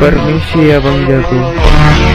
Permisi ya Bang Jago.